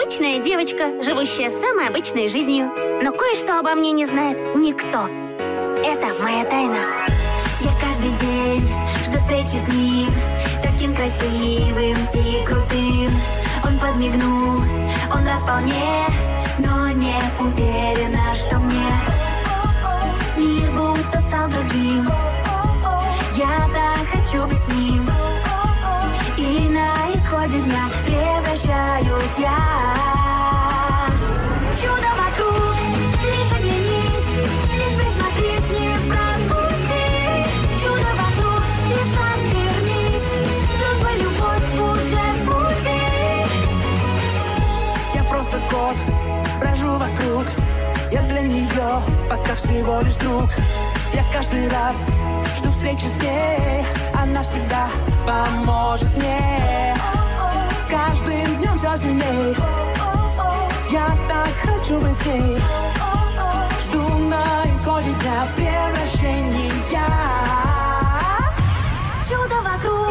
Обычная девочка, живущая самой обычной жизнью. Но кое-что обо мне не знает никто. Это моя тайна. Я каждый день жду встречи с ним Таким красивым и крутым Он подмигнул, он рад вполне Но не уверена, что мне Мир будто стал другим всего лишь друг. Я каждый раз жду встречи с ней. Она всегда поможет мне. С каждым днем все сильней Я так хочу быть с ней. Жду на исходе дня превращения. Чудо вокруг,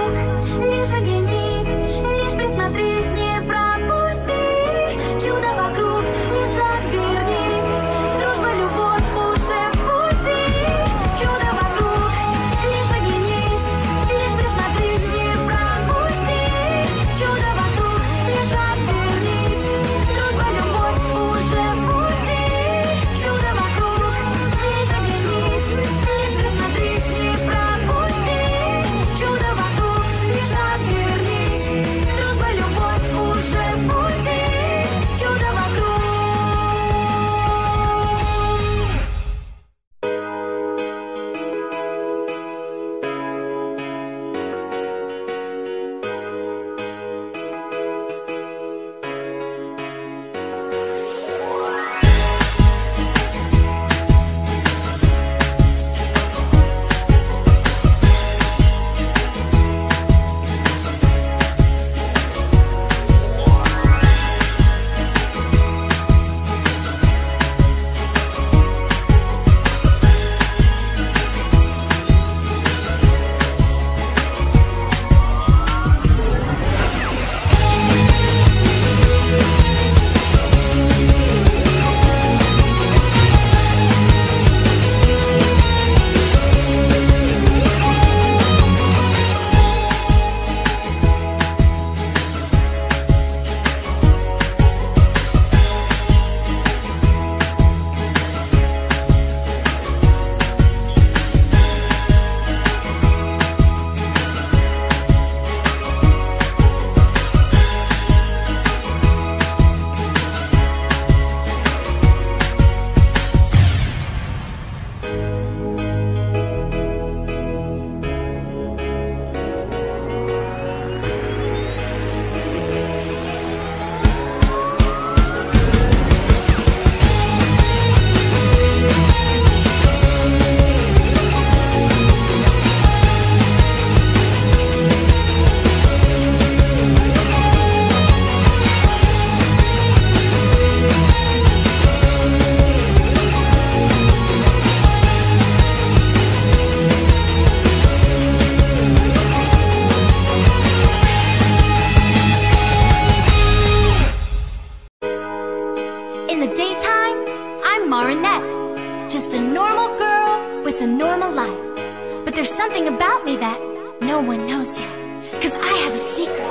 daytime, I'm Marinette, just a normal girl with a normal life. But there's something about me that no one knows yet, cause I have a secret.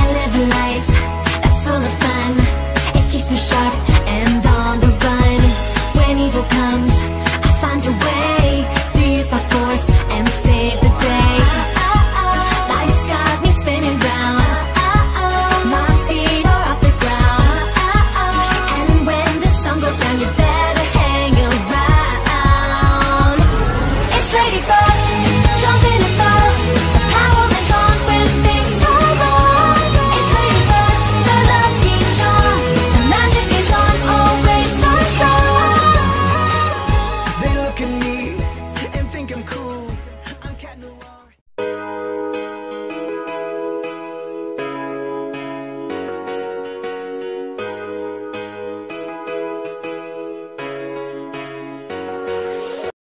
I live life